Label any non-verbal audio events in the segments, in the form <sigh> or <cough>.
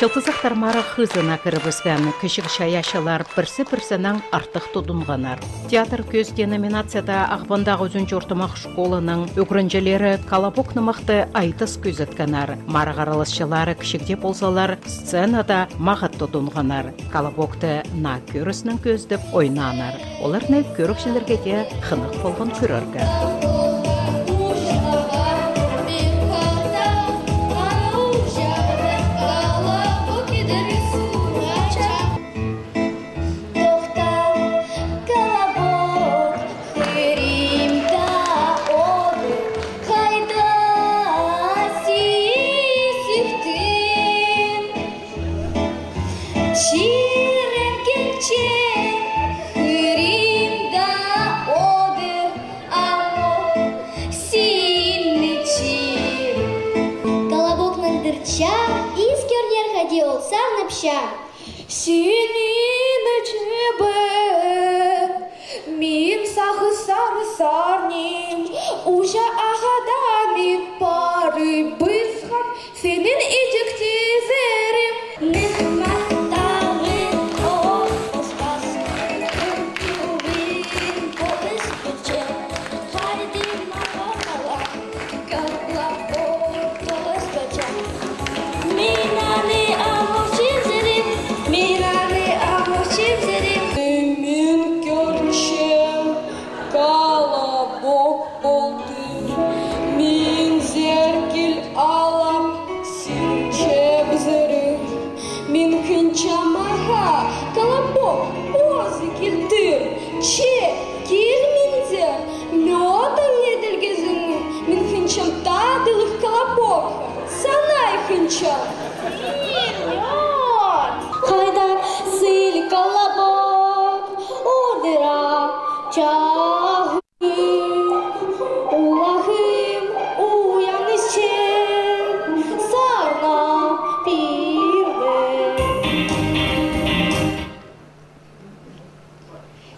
Шылтызақтар мара хызына кірібізген кішік шаяшалар бірсі-бірсінің артық тұдынғанар. Театр көз номинацияда ағбандағы үзін жортымақ школының өкірінжелері колобок нымақты айтыс көзетканар. Мара қаралысшылары кішікде болсалар сценада мағыт тұдынғанар. Колобокты на көрісінің көздіп ойнанар. Оларны көрікшілерге де қынық болған.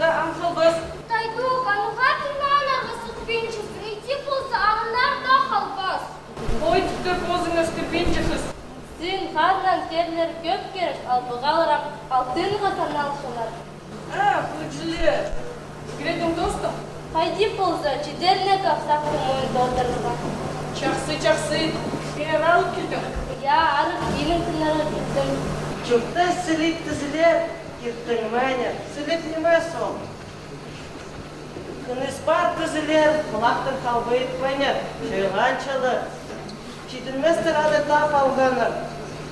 затайғада аңқыл біз. Тайдық, ануға тыңанарға сұқ бенчесің, ити болса ағынар да қалбас. Ой. Сен қазнан керлер көп керек, ал бұғалырақ алтын ғасан алшылар. А, күлчілі. Гредім достым. Хайди болса, чедерне капсақтың ойын долдырға. Чақсы, чақсы. Мен алып келдім. Я арық сілік тізілер, кеттің мәне, сілік неме сол. Күніс бар тізілер, құлақтың қалбы тап алғаныр.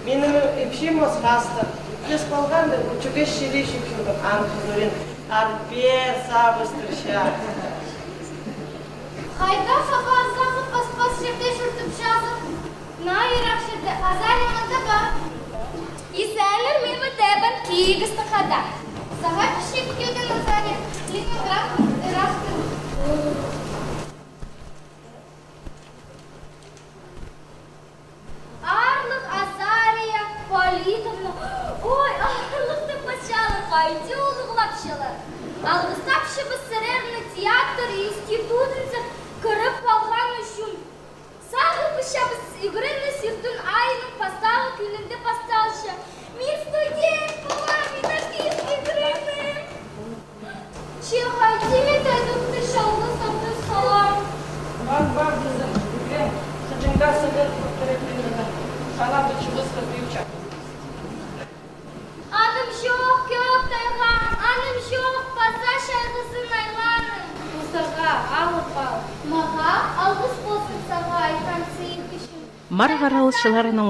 Менің епшім оз қасты. Күлес болғанды, үчігеш шелей шүкшілдің анқызырын. Арбер сабыстыр шақ. Хайда сапарзағы пас-пас жерде жүртіп жазып. Дәбін кейгісті қада. Саға кішек келген азария. Ленинград, Ирақтың. Арлық азария,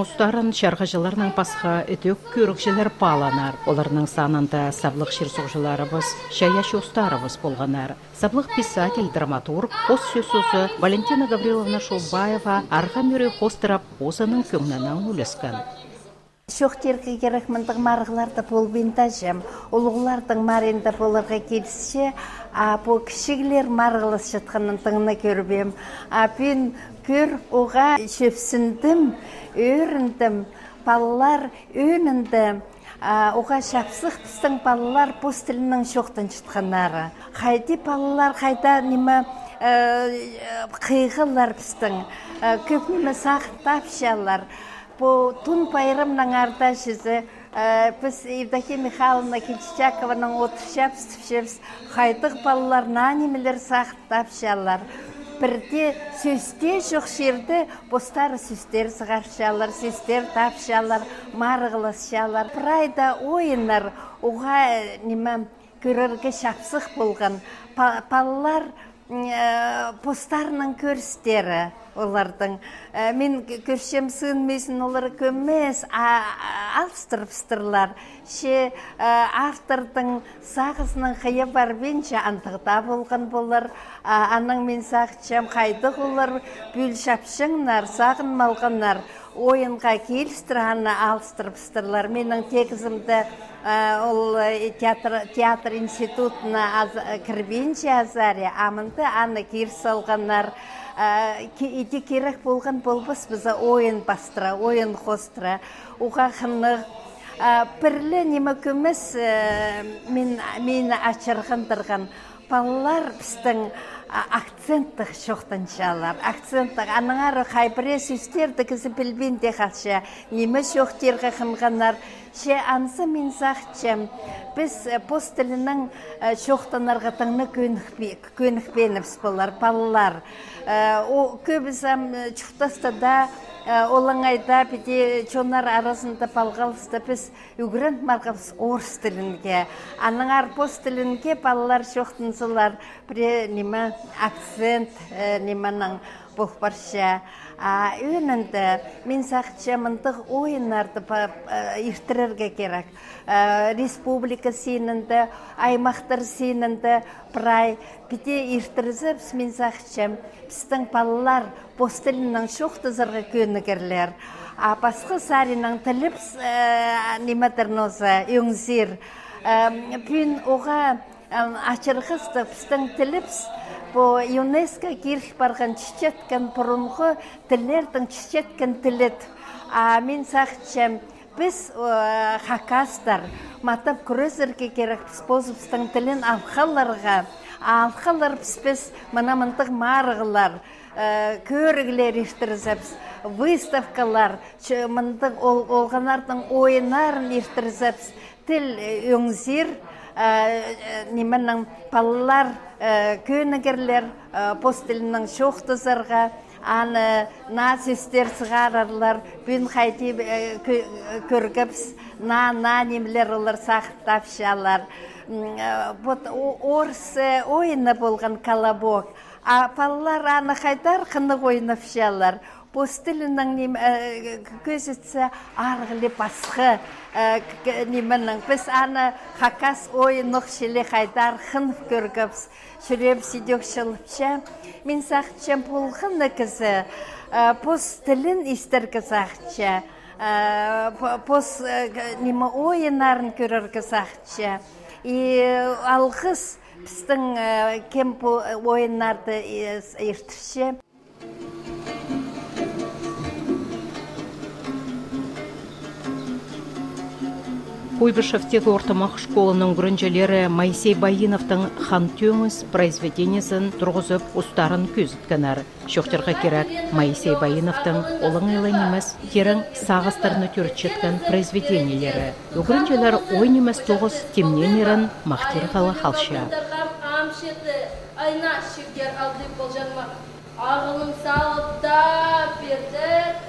устарын чарғыжыларның пасха өтөк көрікшілер паланар. Оларның санында саблық шерсоғжыларыбыз, шаяшы устарыбыз болғанар. Саблық писатель, драматург, қос сөзсізі Валентина Гавриловна Шолбаева арға мөрі хостырап осының көңнінің үлескен. Шоқтерге керек мындық марғыларды бол бентажым. Олғылардың марында болырға келісше, а по кішігілер марғылыс жатқанын тыңына көрбем. А көр оға шөпсіндім, өріндім, балалар өнінді. Оға шапсық біздің балалар постілінің шоқтын жатқанары. Қайды балалар қайда неме қиғылар біздің. Көп неме сақыттап шалар. По тун пайрымның арда жүзі біз Евдокия Михайловна Кичичакованың отыршап стіпшепс қайтық балалар нанимелер сақыттап шалар. Бірде сөзде жоқ жерді бостары сөздер сығаршалар, сөздер тапшалар, марғыласшалар. Прайда ойынар, оға неме көрерге шапсық болған. Балалар постарының көрістері олардың. Мен көршем сын мезін олары көмес алыстырыпстырлар. Ше автордың сағысының қия бар бенше антығда болған болар. Аның мен сақчам қайдық олар бүл шапшыңнар, сағын малғаннар. Ойынға келістір аны алыстырыпстырлар. Менің тегізімді ол театр, театр институтына кірбенше азаре, амынды аны кер салғанар. Иде керек болған болбыс бізі ойын бастыра, ойын қостыра. Оға қынық Бірлі неме көмес мені ачырғандырған балалар біздің акценттық шоқтаншалар. Акценттық аныңары қайбіре сөздерді кізі білбенде қалшы. Неме шоқтерға қынғанар. Ше ансы мен сақчым. Біз пост тілінің шоқтанарға тыңны көнікпеніпс болар, балалар. Көбізім чуқтастада олаңайда біде чонар арасында балғалысты біз үгірін марғабыз орыс тілінге. Аның арпос тілінге балалар шоқтынсылар біре неме акцент неменің бұқпарша. Өнінді мен сақча мұндық ойынарды ертірерге керек. Республика сенінді, аймақтар сенінді прай біде ертірізіп мен сақча біздің балалар постілінің шоқтызырға көнігерлер. А басқы сарының тіліпс нематерноза өңзір. Пүн оға ачырғызды біздің тіліпс По ЮНЕСКО кирш барған чичеткан бұрынғы тілердің чичеткан тілет. А мен сақчам, біз хакастар, матап күрезірге керек біз бозыбыстың тілін алқаларға. Алқалар біз біз мұнамындық марғылар, көрігілер ештірізіпс, выставкалар, мұндық олғанардың ойынарын ештірізіпс, тіл өңзір, неменің балалар көнігерлер постілінің шоқтызырға аны насестер сығарарлар бүн қайти көргіпс на на немлер олар сақыттап шалар орыс ойыны болған колобок а балалар аны қайдар қынық ойнап шалар постілінің көзітсі арғылы басқы неменің біз аны хакас ойынық шеле қайдар қынып көргіпс. Шүреп сидек шылыпша мен сақча болғыны кізі постілін истергі сақча пос неме ойынарын көрергі сақча и алғыс біздің кем ойынарды ертірше Куйбышевтегі ортамақ школының күрінжелері Майсей Байыновтың хан төңіз произведениесін тұрғызып ұстарын көзіткенер. Шоқтырға керек Майсей Байыновтың олың елі немес керің сағыстарыны түртчеткен произведениелері. Үгірінжелер ой немес тоғыз темнен ерін мақтир қалы халша. Айна болжанма. Ағылым сауытта берді.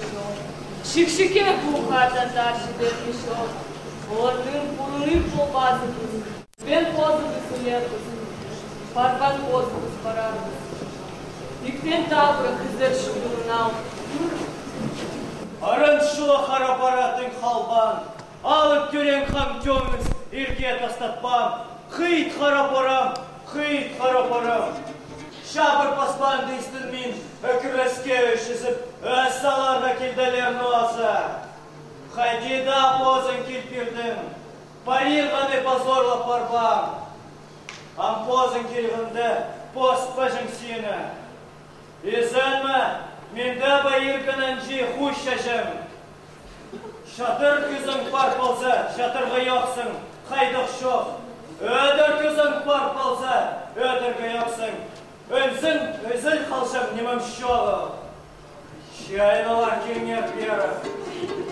ши сабаға күдерге Шикшике бұқата таршыдерге шоқ. Олардың бұрынын қолбазыбыз. Бен позыбыз үлербіз. Парбан позыбыз барарбыз. Иктен табыры кіздер шүгірін ал. Арын алып көрен хам көміз, ирге тастатпам, хыйт харапарам, хыйт харапарам. Шабыр паспан дейстін мин, өкіреске өшізіп, өз саларға келділерін оаса. Хайдида позын келпірдің, парирғаны позорлы парбам. Ам позын келгінді, пост пәжің сені. Изанма, менде байыркынан жи хуш шашым. Шатыр күзің пар болса, шатырға яқсың, қайдық шоқ. Өдір күзің пар болса, өдіргі яқсың. Өнсің, өзіл қалшым немім шоғы. Шайналар кеңер беріп.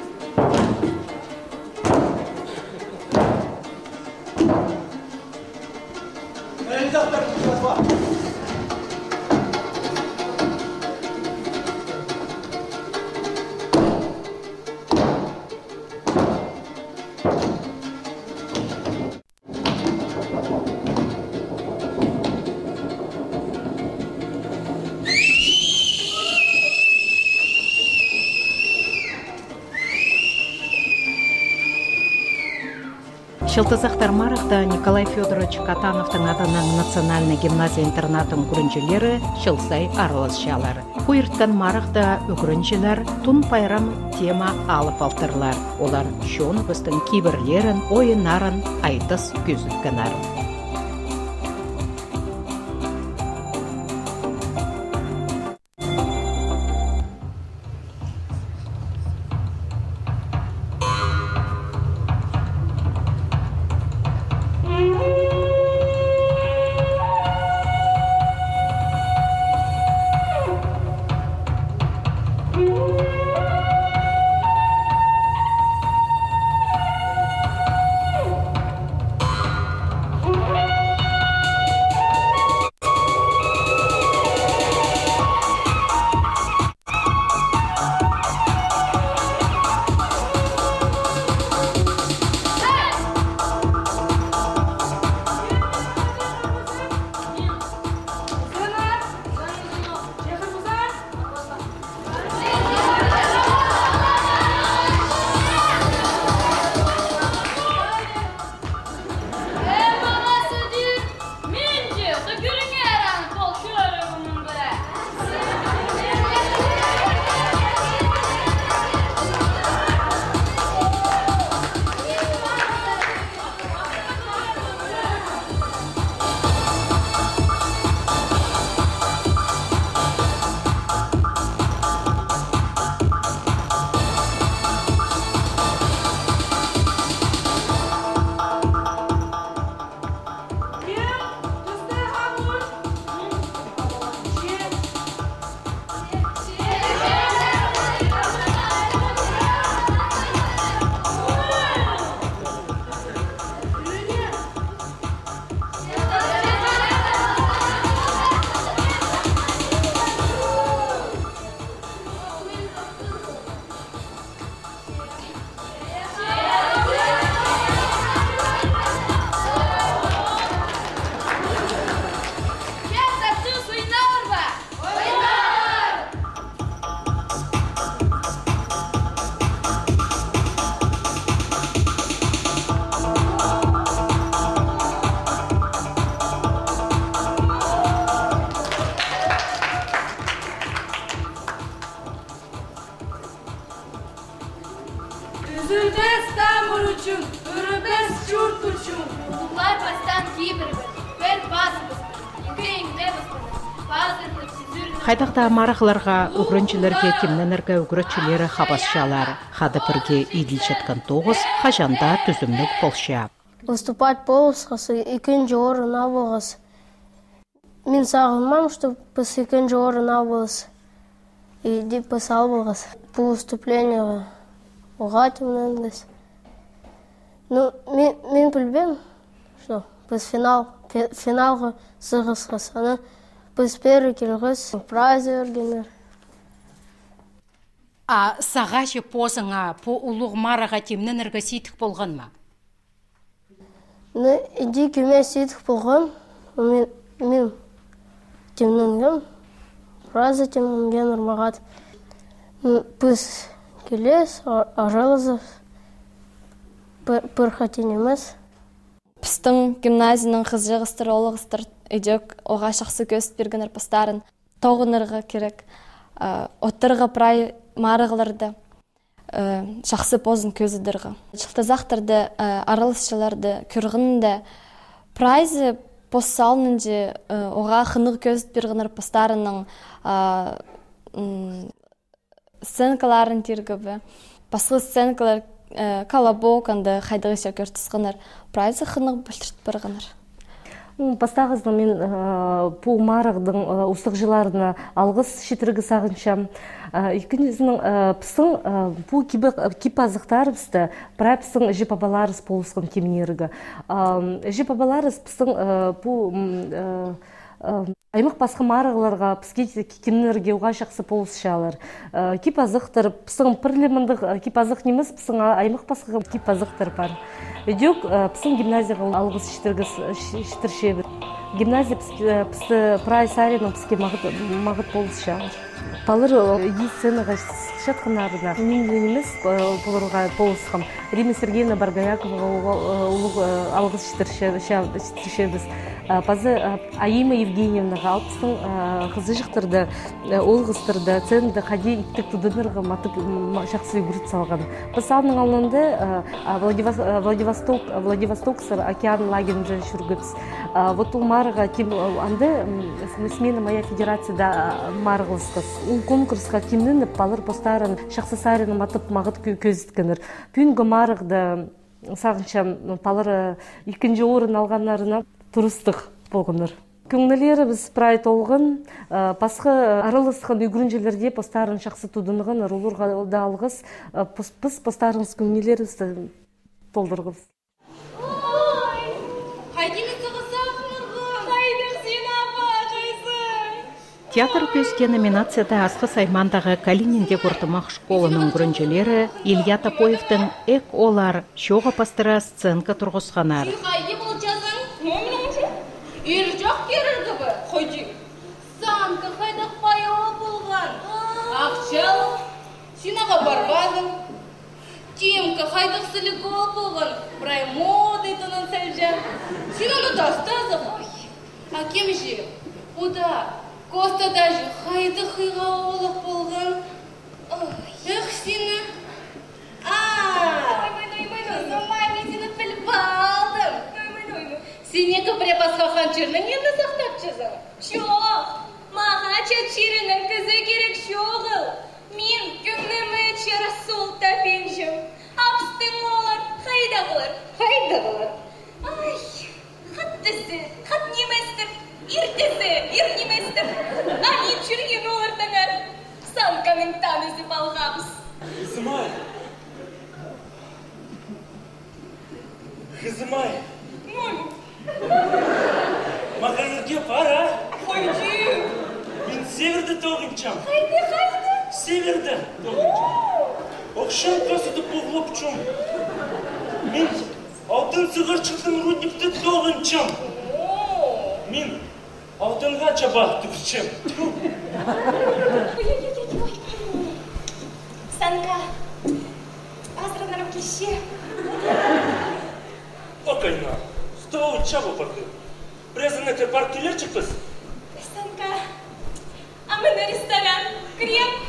Шылтызақтар марықта Николай Федорович Катановтың атынан национальный гимназия интернатын күрінчелері Шылсай арылыз шалар. Куйырткан марықта үкірінчелер тун пайрам тема алып алтырлар. Олар шоныбыстың кибірлерін, ойынарын айтыс көзіткінар. Хайдақта марақларға үгрөнчілерге кемненерге үгрөтчілері хабасшалар. Хады бірге иділ жатқан тоғыз хажанда түзімлік болша. Выступать полосқасы екінші орын алғыз. Мен сағынмам, что біз екінші орын алғыз. И деп біз. Бұл выступление оға темнендіс. Ну, мен, мен что біз финал, фи- финалға сығысқыз. Біз бері келгіз, прайз бергенер. А саға же позыңа, по ұлық мараға темненерге сейтік болған ма? Ну, иди кеме сөйтіп болған, мен, мен темненгем, прайз темненген ұрмағат. Біз келес, аралызы, бір хатен емес. Пістің гимназияның қызжығыстыр, олығыстыр, үйдек оға шақсы көст бергенер пастарын тоғынырға керек. Оттырға прай марығыларды шақсы позын көзідіргі. Чылтазақтырды, аралысшыларды, күрғынды прайзы поссалнынжы оға қынығы көзіт бергенер пастарының сценкаларын тергібі. Басқы сценкалар колобок анды хайдығы шәкер тұсқанар прайзы қынық бүлтірт бірғанар. Бастағыздың мен бұл марығдың ұсық жыларына алғыс шетіргі сағыншам. Екіншісінің пісің бұл кипазықтар бісті, бірай пісің жіп абаларыз болысқан кемінергі. Жіп абаларыз пісің бұл аймақ басқа марығыларға піске кемнерге уға шақсы полысшалар. Кипазықтыр, пісің пірлеміндік кипазық неміз, пісің аймақ басқа кипазықтыр бар. Өдек пісің гимназияға алғыз шітіршебір. Гимназия пісті прай сарының піске мағыт. Балыр есценаға шатқанарына мен емес болырға болысқам. Рима Сергеевна Баргаякова алғыз шітіршебіз. Пазы Аима Евгеньевнаға алпыстың қызы жықтырды, ол қыстырды, ценді қади иттік тұдынырға матып шақсы үгіріт салған. Біз алының алынды Владивосток, Владивосток сыр океан лагерін жөн шүргіпс. Вот ол марыға кем анды смена моя федерацияда марығылысқыз. Ол конкурсқа кемнің балыр постарын шақсы сарыны матып мағыт көзіткенір. Пүнгі марықты сағыншам палыры екінші орын алғанларына тұрыстық болғыныр. Көңнелері біз прайт олғын, басқы аралысқан үйгірінжелерде постарын шақсы тудынығын рулырға да алғыз, біз постарыңыз көңнелерімізді толдырғыз. Театр көзге номинацияда асқы саймандағы Калининде құртымақ школының күрінжелері Илья Топоевтың «Эк олар» шоға пастыра сценка тұрғысқанар. Синаға барбадым. Тимка хайдақ сілігол болған. Брай моды тонын сәлжен. Синаны тастазы ғой. Акем же, уда, Коста даже хайды хыға олық болған. Эх, сені. А, сені біліп алдым. Басқа ханчырның енді сақтап жаза. Жоқ, маға чачирінің кізі керек жоғыл. Мен көңлімі чара сол тәпенжім. Апстың олар, қайдағылар, Қайдағылар. Ай, қаттысы, қат неместір, ертесі, ер неместір. Ани жүрген олардыңар. Санканың танысы балғамыз. Қызымай. Қызымай. Маған ерге пара. Қойди. Мен северді тоғынчам. Қайды, қайды. Северді тоғынчам. Оқшан қасыды бұғылып чум. Мен алтын сығырчылдың рудникті тоғынчам. дългача бахтовчем. Санка, аз ръднам киши. Покайна, сто учаба пърде. Брезана крепар килерче пъс. Санка, ама на ресторан, креп.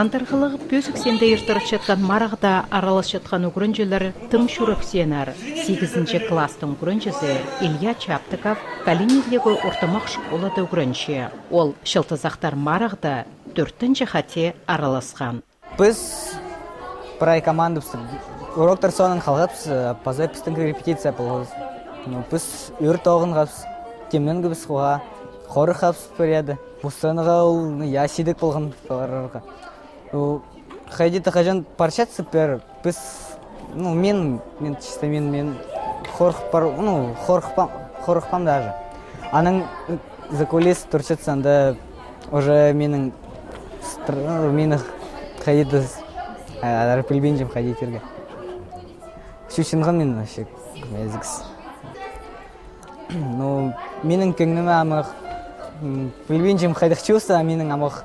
Нантархылығы пөсіксенде ертіріп жатқан марағда аралас жатқан үгірінжелер тың шүріп сенар. 8 класстың үгірінжесі Илья Чаптыков Калиневдегі ортамақ школада үгірінші. Ол шылтызақтар марағда төрттінші хате араласқан. Біз прай командыбыз. Уроктар соның қалғапыз, пазай пістің репетиция болғыз. Біз өр тоғын қапыз, темнен біз қоға, хоры қапыз көреді. Бұстаныға ол ясидік болған. Хайди тахажан парчат супер. Біз, ну, мен, мен чисто мен, мен хорқып бар, ну, хорқыпам, хорқыпам даже. Аның за кулис турчатсанда уже менің стр- менің ходить ар пилбенжем ходить ерге шүшінған мен вообще мәзікс ну менің көңіліме амық пилбенжем ходих чувство менің амық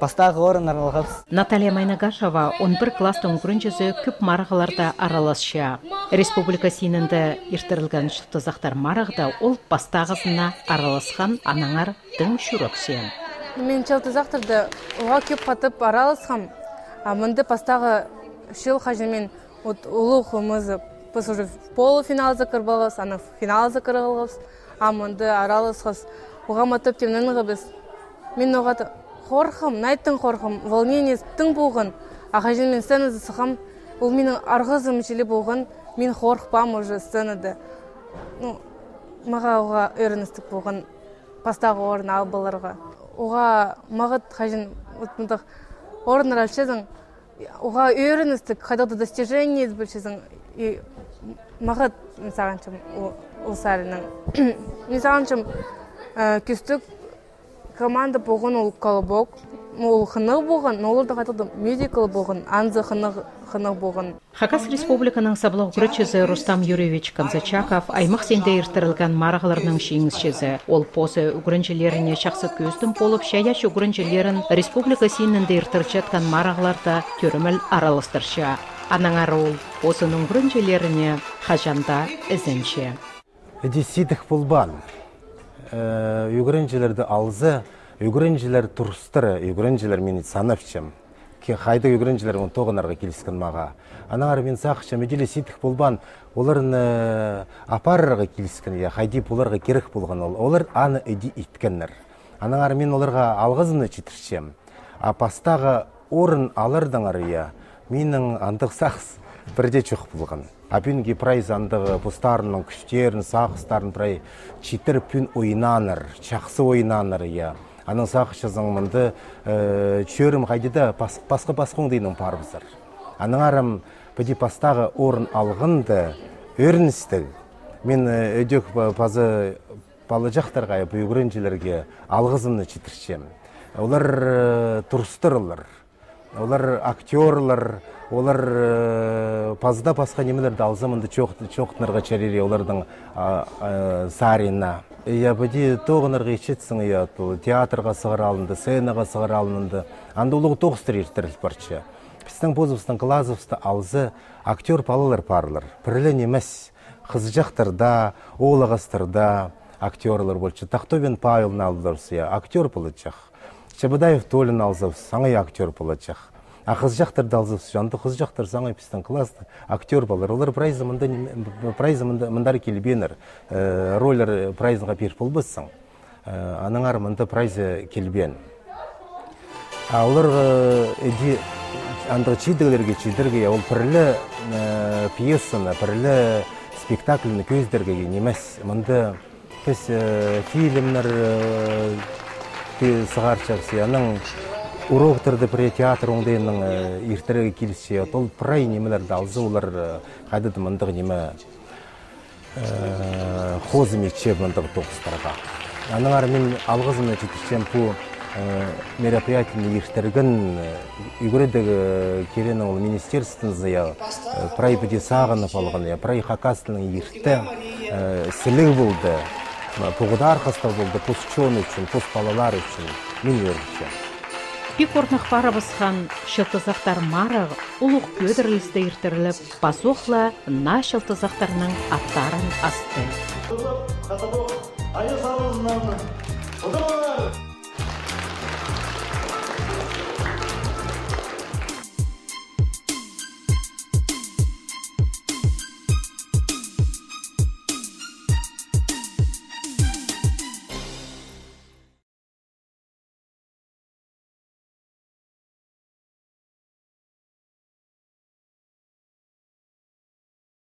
пастағы орын аралғапс Наталья Майнагашева 11 класстың үгірінжесі көп марағыларда араласша. Республика сенінді ертірілген шылтызақтар марағда ол бастағызына араласқан анаңар тың шүріп сен. Мен чалтызақтырды оға көп қатып араласқам. А мынды пастағы шыл хажымен от улух мызы пыс уже в полуфинал закырбалас, аны в финал закырғалғас. А мынды араласқас. Оға матып темнен біз. Мен оға қорқым, найттың қорқым, волнение тың болған. А хажен мен сценада сықам, ол менің арғызым желі болған, мен қорқпам уже сценада. Ну, маға оға өріністік болған пастағы орын албаларға. Оға мағыт хажин мындық орын оға өріністік, қайдағды достижение білшезің, и мағыт мен сағанчым ол сарының. <coughs> Мен сағанчым күстік команда болған ол колобок, ол хынық болған, но оларда қайтады мюзикл болған, анзы хынық хынық болған. Хакас республиканың саблау күрітшізі Рустам Юрьевич Конзачаков аймақ сенде ертірілген марағыларының шеңізшізі. Ол позы үгірінжелеріне шақсы көздің болып, шаяш үгірінжелерін республика сенінде ертіріп жатқан марағыларда төріміл араластырша. Анаңар ол позының үгірінжелеріне хажанда ізінші. Эди сидих булбан. Үгірінжелерді алзы, үгірінжелер тұрыстыры, үгірінжелер мені санапчым. Ке қайда үгірінжелер он тоғынарға келіскен маға. Анағар мен сақшым, эділі сидих булбан, оларын апарырға келіскен, я қайди бұларға керек болған ол. Олар аны эди иткеннер. Анағар мен оларға алғызыны читіршем. Апастағы орын алырдыңар, я, менің андық сақс бірде чоқ болған. Апинги прайз андығы бұстарының күштерін, сақыстарын прай читір пүн ойнаныр, чақсы ойнаныр, я. Аның сақышызың мұнды чөрім қайдыда басқы басқың дейінің парбызыр. Аның арым бүді пастағы орын алғынды өріністіг. Мен өдек пазы балы жақтарға бұйғырынжілерге алғызымны читіршем. Олар тұрыстырылыр, олар актерлар, олар пазда басқа немелерді алзамынды чоқтынырға чарере олардың сарина. Я бәді тоғынырға ешетсің, я театрға сығыр алынды, сценаға сығыр алынды. Анды олығы тоғыстыр ертіріл барчы. біздің бозыбыстың классыбызды алзы актер балалар парлар пірлі немес қыз жақтырда оғлағастырда актерлар болчу тахтобен павел налдырсыя актер болачак чабыдаев толин алзыбыз саңай актер болачак. А қыз жақтырды алзыбыз жанды қыз жақтыр саңай біздің класс актер балар олар прайзы мында прайзы мындар келбенер. Роллер прайзға беріп болбассың аныңар мында прайзы келбен. А олар эди андығы чидігілерге чидірге ол пірлі пьесаны пірлі спектакльні көздерге немес мында біз фильмнер сығарчақсы аның уроктарды пре театр оңдайының иртереге келсе ол прай немелерді алзы олар қайдады мындық неме хозымече мындық тоқыстарға аның ары мен алғызыны жетішсем бұл мероприятияны иртерген югредегі керен ол министерствоны я прай бде сағынып алған я прай хакастының ирте сілік болды. Туғыда арқасында болды пос ученый үшін пос балалар үшін мен өргіші Бик орнық барабысхан шылтызақтар марық, ұлық көдірлісті ертіріліп, басоқла на шылтызақтарының аттарын асты.